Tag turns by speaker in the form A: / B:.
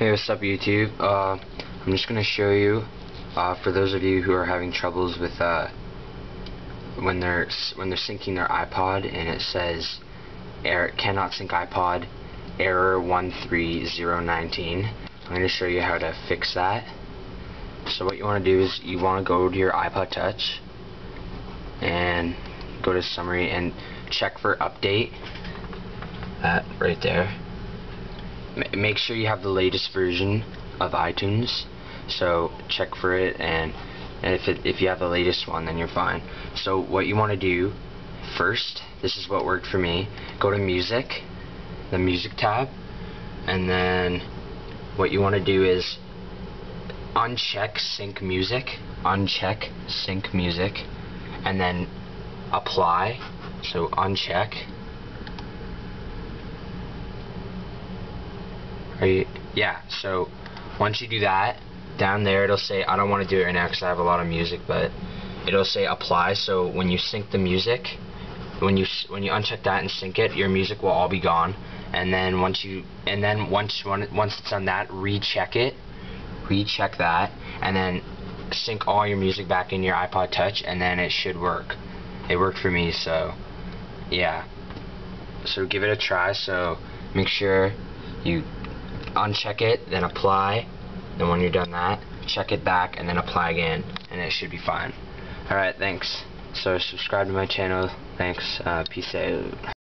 A: Hey, what's up YouTube? Uh, I'm just going to show you, uh, for those of you who are having troubles with uh, when they're when they're syncing their iPod and it says error cannot sync iPod error 13019. I'm going to show you how to fix that. So what you want to do is you want to go to your iPod Touch and go to summary and check for update. That right there make sure you have the latest version of iTunes. So check for it and, and if, it, if you have the latest one then you're fine. So what you want to do first this is what worked for me go to music the music tab and then what you want to do is uncheck sync music uncheck sync music and then apply. So uncheck Are you, yeah, so once you do that, down there it'll say, I don't want to do it right now because I have a lot of music, but it'll say apply, so when you sync the music, when you when you uncheck that and sync it, your music will all be gone. And then once you and then once once it's done that, recheck it, recheck that, and then sync all your music back in your iPod Touch, and then it should work. It worked for me, so yeah. So give it a try. So make sure you uncheck it, then apply. Then when you're done that, check it back and then apply again, and it should be fine. Alright, thanks. So subscribe to my channel. Thanks. Uh, peace out.